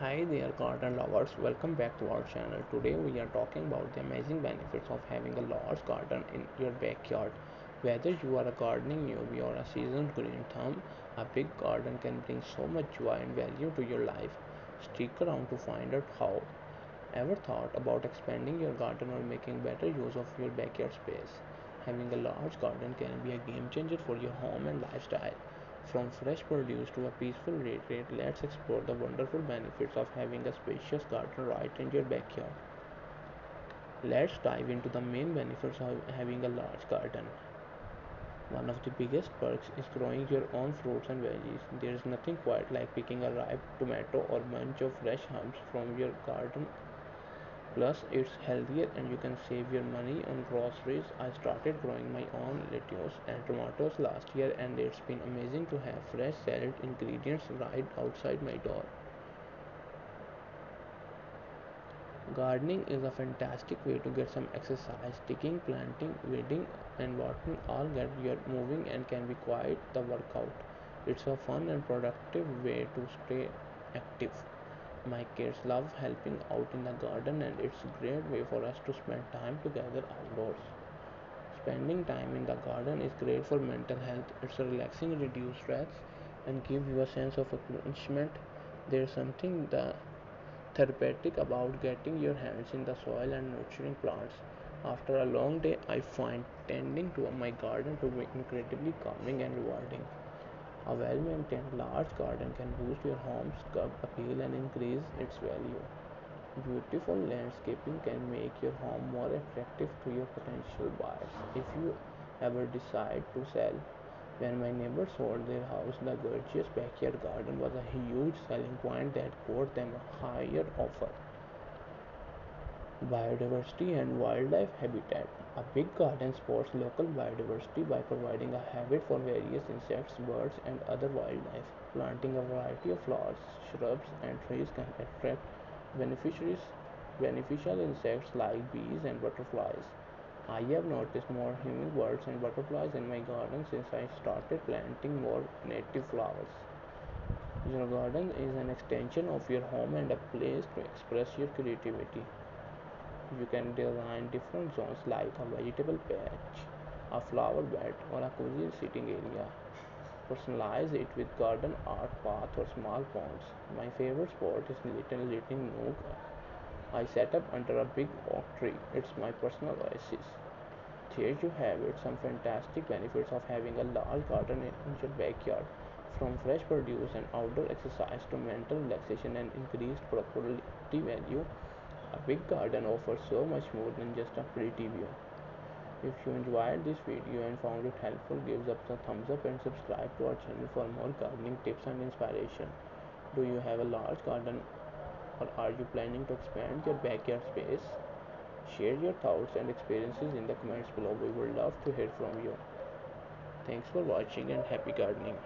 Hi there garden lovers, welcome back to our channel. Today we are talking about the amazing benefits of having a large garden in your backyard. Whether you are a gardening newbie or a seasoned green thumb, a big garden can bring so much joy and value to your life. Stick around to find out how. Ever thought about expanding your garden or making better use of your backyard space? Having a large garden can be a game changer for your home and lifestyle. From fresh produce to a peaceful retreat, let's explore the wonderful benefits of having a spacious garden right in your backyard. Let's dive into the main benefits of having a large garden. One of the biggest perks is growing your own fruits and veggies. There is nothing quite like picking a ripe tomato or bunch of fresh herbs from your garden Plus, it's healthier and you can save your money on groceries. I started growing my own lettuce and tomatoes last year, and it's been amazing to have fresh salad ingredients right outside my door. Gardening is a fantastic way to get some exercise. Digging, planting, weeding, and watering all get you moving and can be quite the workout. It's a fun and productive way to stay active. My kids love helping out in the garden and it's a great way for us to spend time together outdoors. Spending time in the garden is great for mental health. It's relaxing, reduce stress and give you a sense of accomplishment. There's something the therapeutic about getting your hands in the soil and nurturing plants. After a long day, I find tending to my garden to be incredibly calming and rewarding. A well-maintained large garden can boost your home's appeal and increase its value. Beautiful landscaping can make your home more attractive to your potential buyers. If you ever decide to sell, when my neighbor sold their house, the gorgeous backyard garden was a huge selling point that got them a higher offer biodiversity and wildlife habitat. A big garden supports local biodiversity by providing a habitat for various insects, birds, and other wildlife. Planting a variety of flowers, shrubs, and trees can attract beneficiaries, beneficial insects like bees and butterflies. I have noticed more hummingbirds and butterflies in my garden since I started planting more native flowers. Your garden is an extension of your home and a place to express your creativity. You can design different zones like a vegetable patch, a flower bed, or a cozy sitting area. Personalize it with garden art path or small ponds. My favorite spot is little living nook I set up under a big oak tree. It's my personal oasis. There you have it, some fantastic benefits of having a large garden in your backyard. From fresh produce and outdoor exercise to mental relaxation and increased property value, a big garden offers so much more than just a pretty view. If you enjoyed this video and found it helpful, give us a thumbs up and subscribe to our channel for more gardening tips and inspiration. Do you have a large garden or are you planning to expand your backyard space? Share your thoughts and experiences in the comments below. We would love to hear from you. Thanks for watching and happy gardening.